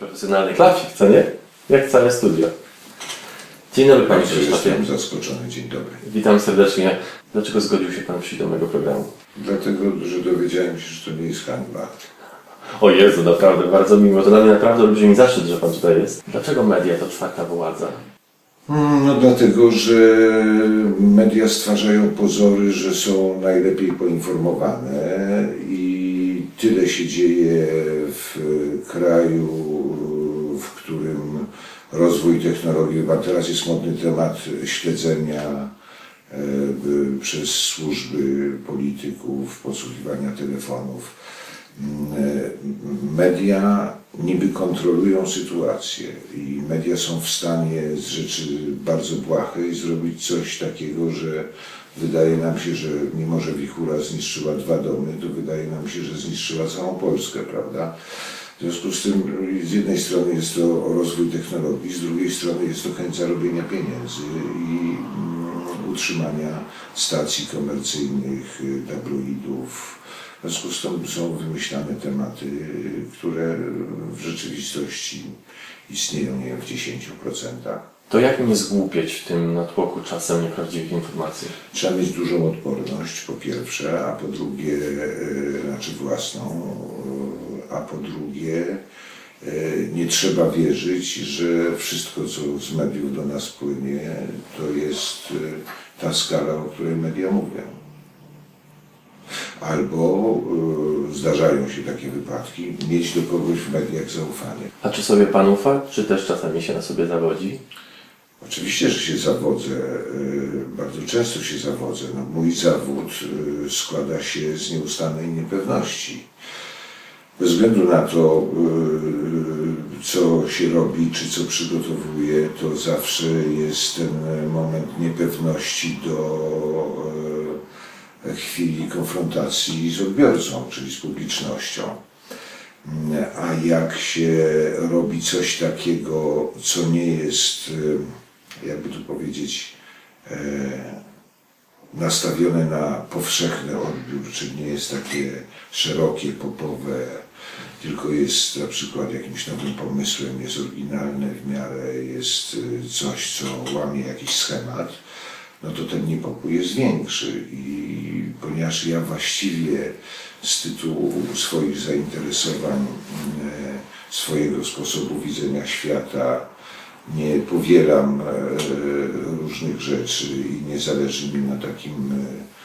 profesjonalny klapsik, co nie? Jak całe studio. Dzień dobry Panie Bardzo Krzysztofie. jestem zaskoczony. Dzień dobry. Witam serdecznie. Dlaczego zgodził się Pan przyjść do mojego programu? Dlatego, że dowiedziałem się, że to nie jest hańba. O Jezu, naprawdę, bardzo miło. To dla mnie naprawdę olbrzymi zaszczyt, że Pan tutaj jest. Dlaczego media to czwarta władza? Mm, No dlatego, że media stwarzają pozory, że są najlepiej poinformowane i tyle się dzieje w kraju, rozwój technologii, a teraz jest modny temat śledzenia e, przez służby polityków, podsłuchiwania telefonów. Mm, e, Media niby kontrolują sytuację i media są w stanie z rzeczy bardzo błahej zrobić coś takiego, że wydaje nam się, że mimo, że wichura zniszczyła dwa domy, to wydaje nam się, że zniszczyła całą Polskę, prawda? W związku z tym z jednej strony jest to rozwój technologii, z drugiej strony jest to chęć zarobienia pieniędzy i mm, utrzymania stacji komercyjnych, y, tabloidów. W związku z tym są wymyślane tematy, y, które w rzeczywistości istnieją nie wiem, w 10%. To jak nie zgłupieć w tym natłoku czasem nieprawdziwych informacji? Trzeba mieć dużą odporność, po pierwsze, a po drugie, znaczy własną, a po drugie, e, nie trzeba wierzyć, że wszystko, co z mediów do nas płynie, to jest e, ta skala, o której media mówią. Albo e, zdarzają się takie wypadki, mieć do kogoś w mediach zaufanie. A czy sobie Pan ufa, czy też czasami się na sobie zawodzi? Oczywiście, że się zawodzę, bardzo często się zawodzę. No, mój zawód składa się z nieustannej niepewności. Bez względu na to, y, co się robi, czy co przygotowuję, to zawsze jest ten moment niepewności do y, chwili konfrontacji z odbiorcą, czyli z publicznością. A jak się robi coś takiego, co nie jest, y, jakby tu powiedzieć, e, nastawione na powszechny odbiór, czyli nie jest takie szerokie, popowe, tylko jest na przykład jakimś nowym pomysłem, jest oryginalne w miarę, jest y, coś, co łamie jakiś schemat, no to ten niepokój jest większy. I ponieważ ja właściwie z tytułu swoich zainteresowań, e, swojego sposobu widzenia świata, nie powielam e, różnych rzeczy i nie zależy mi na takim e,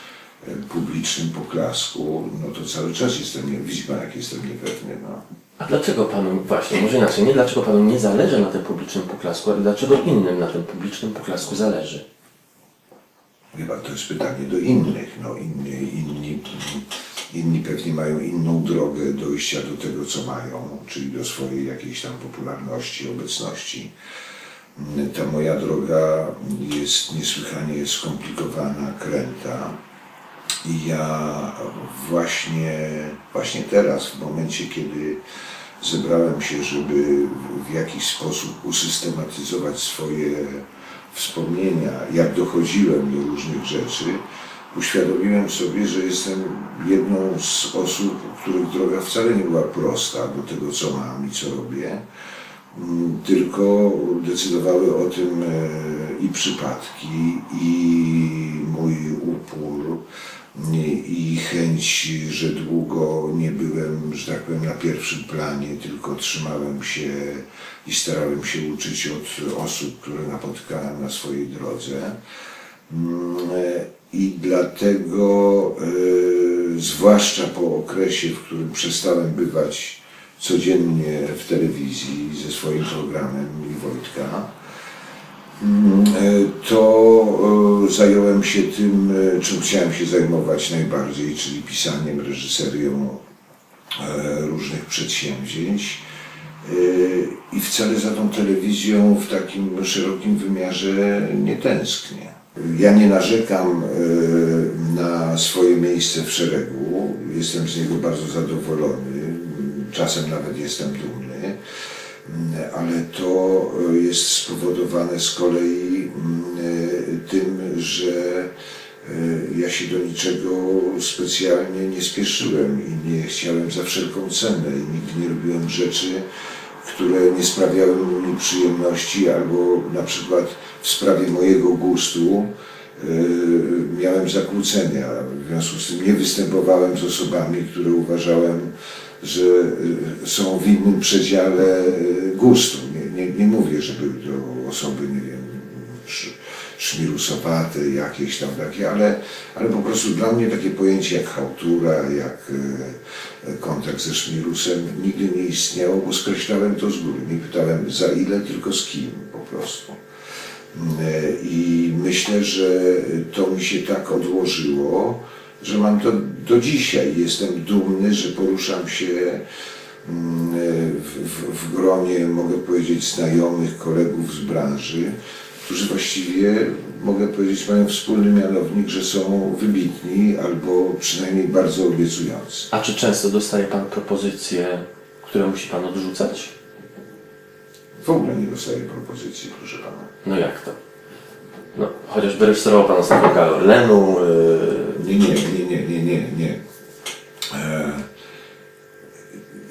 publicznym poklasku, no to cały czas jestem, nie- widzi pan jak jestem niepewny. No. A dlaczego Panu, właśnie, może inaczej, nie dlaczego Panu nie zależy na tym publicznym poklasku, ale dlaczego innym na tym publicznym poklasku zależy? Chyba to jest pytanie do innych. No, inni, inni, inni pewnie mają inną drogę dojścia do tego, co mają, czyli do swojej jakiejś tam popularności, obecności. Ta moja droga jest niesłychanie skomplikowana, kręta. I ja właśnie, właśnie teraz, w momencie, kiedy zebrałem się, żeby w jakiś sposób usystematyzować swoje wspomnienia, jak dochodziłem do różnych rzeczy, uświadomiłem sobie, że jestem jedną z osób, których droga wcale nie była prosta do tego, co mam i co robię, tylko decydowały o tym e, i przypadki, i mój upór, i chęć, że długo nie byłem, że tak powiem, na pierwszym planie, tylko trzymałem się i starałem się uczyć od osób, które napotykałem na swojej drodze. E, I dlatego, e, zwłaszcza po okresie, w którym przestałem bywać codziennie w telewizji ze swoim programem i Wojtka, mm, e, to e, zająłem się tym, e, czym chciałem się zajmować najbardziej, czyli pisaniem, reżyserią różnych przedsięwzięć. I wcale za tą telewizją w takim szerokim wymiarze nie tęsknię. Ja nie narzekam na swoje miejsce w szeregu. Jestem z niego bardzo zadowolony. Czasem nawet jestem dumny. Ale to e, jest spowodowane z kolei mm, e, tym, że e, ja się do niczego specjalnie nie spieszyłem i nie chciałem za wszelką cenę i nigdy nie robiłem rzeczy, które nie sprawiały mi przyjemności, albo na przykład w sprawie mojego gustu yy, miałem zakłócenia. W związku z tym nie występowałem z osobami, które uważałem, że yy, są w innym przedziale yy, gustu. Nie, nie, nie mówię, że były to osoby, nie wiem, sz- szmirusowate, jakieś tam takie, ale, ale po prostu dla mnie takie pojęcie jak chałtura, jak e, kontakt ze szmirusem nigdy nie istniało, bo skreślałem to z góry. Nie pytałem za ile, tylko z kim po prostu. I myślę, że to mi się tak odłożyło, że mam to do dzisiaj. Jestem dumny, że poruszam się mm, w, w, w gronie, mogę powiedzieć, znajomych, kolegów z branży, którzy właściwie, mogę powiedzieć, mają wspólny mianownik, że są wybitni albo przynajmniej bardzo obiecujący. A czy często dostaje Pan propozycje, które musi Pan odrzucać? W ogóle nie dostaję propozycji, proszę pana. No jak to? No, chociaż wyreżyserował Pan ostatnio Orlenu, yy, Nie, nie, nie, nie, nie, nie, nie. E,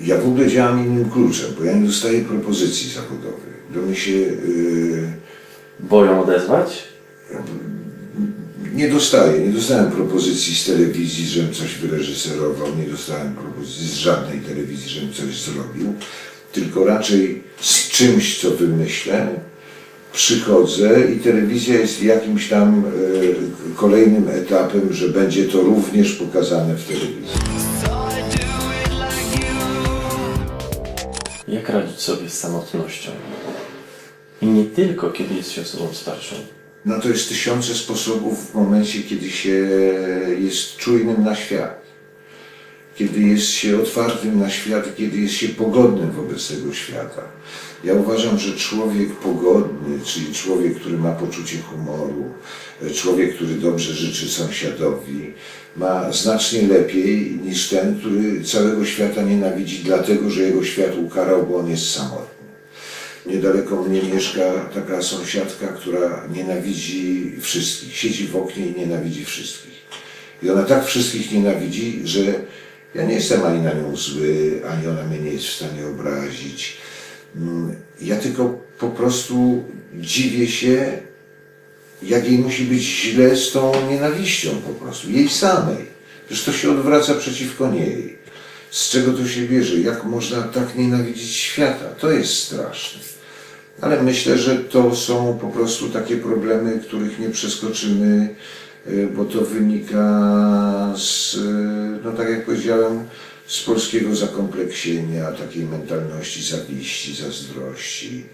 ja w ogóle działam innym kluczem, bo ja nie dostaję propozycji zawodowych. Do mnie się y, boją odezwać? nie dostaję, nie dostałem propozycji z telewizji, żebym coś wyreżyserował, nie dostałem propozycji z żadnej telewizji, żebym coś zrobił, tylko raczej z czymś, co wymyślę, przychodzę i telewizja jest jakimś tam e, kolejnym etapem, że będzie to również pokazane w telewizji. Jak radzić sobie z samotnością? I nie tylko, kiedy jest się osobą starszą. No to jest tysiące sposobów w momencie, kiedy się jest czujnym na świat. Kiedy jest się otwartym na świat, kiedy jest się pogodnym wobec tego świata. Ja uważam, że człowiek pogodny, czyli człowiek, który ma poczucie humoru, człowiek, który dobrze życzy sąsiadowi, ma znacznie lepiej niż ten, który całego świata nienawidzi, dlatego że jego świat ukarał, bo on jest samotny. Niedaleko mnie mieszka taka sąsiadka, która nienawidzi wszystkich. Siedzi w oknie i nienawidzi wszystkich. I ona tak wszystkich nienawidzi, że ja nie jestem ani na nią zły, ani ona mnie nie jest w stanie obrazić. Mm, Ja tylko po prostu dziwię się, jak jej musi być źle z tą nienawiścią po prostu, jej samej. Przecież to się odwraca przeciwko niej. Z czego to się bierze? Jak można tak nienawidzić świata? To jest straszne. Ale myślę, że to są po prostu takie problemy, których nie przeskoczymy, bo to wynika z, y, no tak jak powiedziałem, z polskiego zakompleksienia, takiej mentalności zawiści, zazdrości.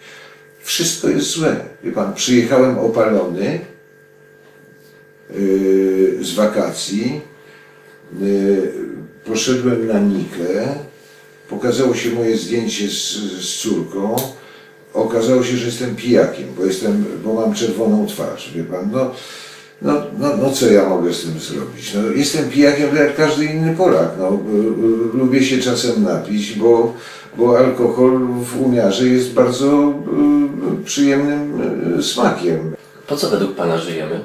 Wszystko jest złe. Wie pan, przyjechałem opalony yy, z wakacji, yy, poszedłem na Nikę, pokazało się moje zdjęcie z, z córką, okazało się, że jestem pijakiem, bo, jestem, bo mam czerwoną twarz, wie pan, no, no, no, no co ja mogę z tym zrobić? No, jestem pijakiem jak każdy inny Polak, no, y, y, lubię się czasem napić, bo, bo alkohol w umiarze jest bardzo y, przyjemnym smakiem. Po co według Pana żyjemy?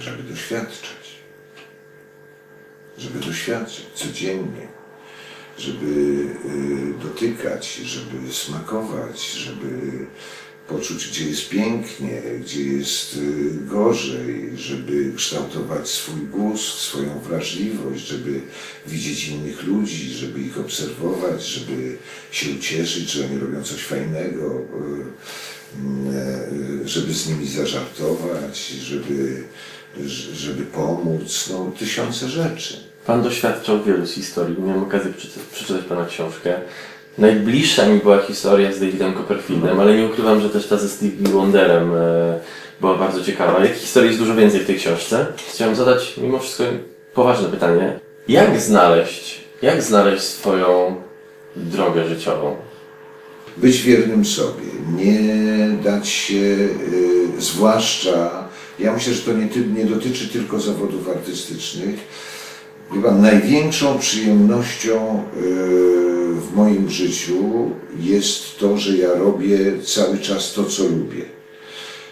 żeby doświadczać. Żeby doświadczać codziennie, żeby dotykać, żeby smakować, żeby poczuć, gdzie jest pięknie, gdzie jest y, gorzej, żeby kształtować swój gust, swoją wrażliwość, żeby widzieć innych ludzi, żeby ich obserwować, żeby się ucieszyć, że oni robią coś fajnego. y, e, żeby z nimi zażartować, żeby, żeby pomóc, no tysiące rzeczy. Pan doświadczał wielu z historii. Miałem okazję przeczytać Pana książkę. Najbliższa mi była historia z Davidem Copperfieldem, ale nie ukrywam, że też ta ze Stevie Wonderem e, była bardzo ciekawa. Jak historii jest dużo więcej w tej książce. Chciałem zadać mimo wszystko poważne pytanie. Jak znaleźć, jak znaleźć swoją drogę życiową? Być wiernym sobie, nie dać się, y, zwłaszcza, ja myślę, że to nie, nie dotyczy tylko zawodów artystycznych. Wie pan, największą przyjemnością y, w moim życiu jest to, że ja robię cały czas to, co lubię.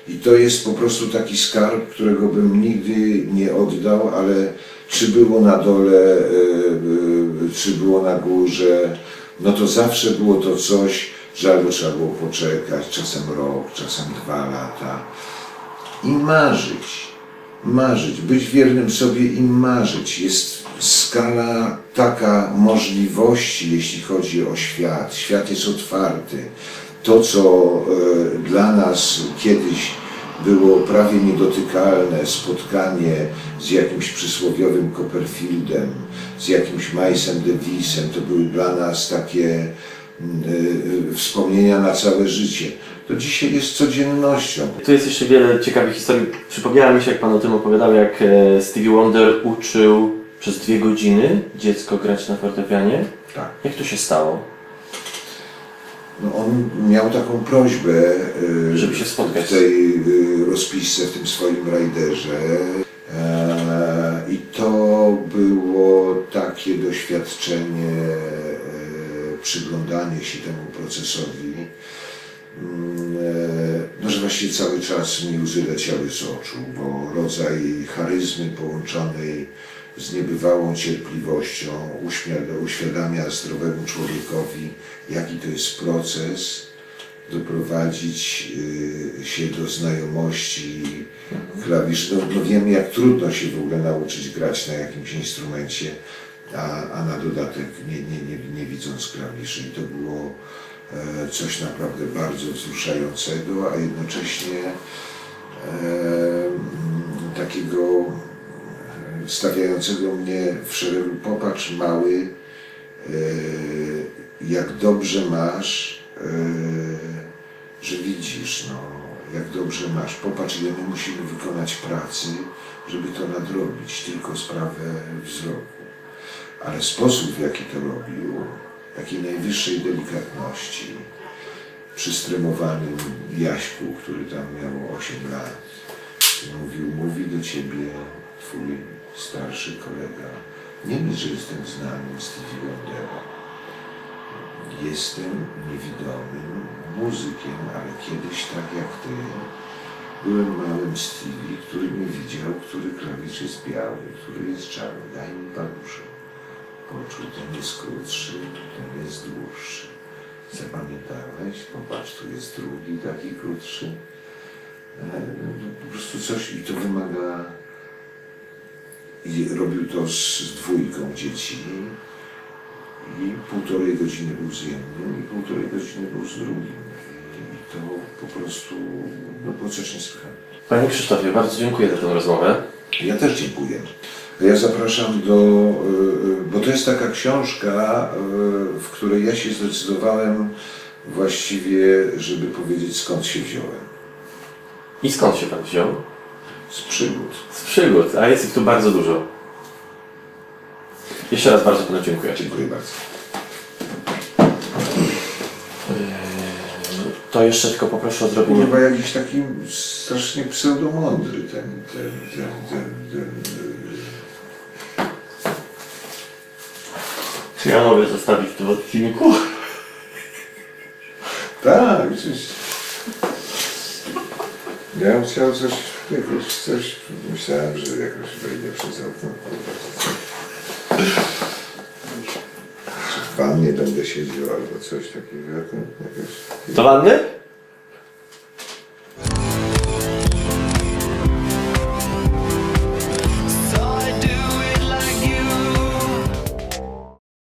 I to jest po prostu taki skarb, którego bym nigdy nie oddał, ale czy było na dole, e, e, czy było na górze, no to zawsze było to coś, że albo trzeba było poczekać, czasem rok, czasem dwa lata i marzyć. Marzyć, być wiernym sobie i marzyć. Jest skala taka możliwości, jeśli chodzi o świat. Świat jest otwarty. To, co e, dla nas kiedyś było prawie niedotykalne, spotkanie z jakimś przysłowiowym Copperfieldem, z jakimś Milesem Davisem, to były dla nas takie e, wspomnienia na całe życie. To dzisiaj jest codziennością. Tu jest jeszcze wiele ciekawych historii. Przypomniała mi się, jak Pan o tym opowiadał, jak e, Stevie Wonder uczył przez dwie godziny dziecko grać na fortepianie. Tak. Jak to się stało? No on miał taką prośbę, y, Żeby się spotkać. w tej y, rozpisce, w tym swoim rajderze. E, I to było takie doświadczenie, przyglądanie się temu procesowi, mm, no, że właściwie cały czas mi łzy leciały z oczu, bo rodzaj charyzmy połączonej z niebywałą cierpliwością uświadamia zdrowemu człowiekowi, jaki to jest proces, doprowadzić y, się do znajomości klawisz. No, no wiemy, jak trudno się w ogóle nauczyć grać na jakimś instrumencie, a, a na dodatek nie, nie, nie, nie widząc klawiszy. I to było e, coś naprawdę bardzo wzruszającego, a jednocześnie e, takiego stawiającego mnie w szeregu popatrz mały, e, jak dobrze masz, e, że widzisz, no, jak dobrze masz. Popatrz, ile my musimy wykonać pracy, żeby to nadrobić, tylko sprawę wzroku. Ale sposób, w jaki to robił, takiej najwyższej delikatności, przy stremowanym Jaśku, który tam miał 8 lat, mówił, mówi do ciebie twój starszy kolega. Nie myśl, że jestem znanym Stevie Wondera. Jestem niewidomym muzykiem, ale kiedyś tak jak ty byłem małym Stevie, który nie widział, który klawisz jest biały, który jest czarny. Daj mi paluszek. Poczuj, ten jest krótszy, ten jest dłuższy. Zapamiętałeś? Popatrz, tu jest drugi taki krótszy. E, Po prostu coś i to wymaga i robił to z dwójką dzieci i półtorej godziny był z jednym i półtorej godziny był z drugim. I to po prostu no, było coś niesłychanego. Panie Krzysztofie, bardzo dziękuję za tę rozmowę. Ja też dziękuję. Ja zapraszam do, y, bo to jest taka książka, y, w której ja się zdecydowałem właściwie, żeby powiedzieć skąd się wziąłem. I skąd się Pan wziął? Z przygód. Z przygód, a jest ich tu bardzo dużo. Jeszcze raz bardzo Panu dziękuję. Dziękuję bardzo. To jeszcze tylko poproszę o zrobienie. Chyba jakiś taki strasznie pseudomądry ten, ten, ten, ten, ten, Czy ja mogę zostawić to w odcinku? Tak, oczywiście. Ja bym chciał coś, jakoś coś, myślałem, że jakoś wejdzie przez okno. Czy w wannie będę siedział albo coś takiego. Jakoś, Do wanny?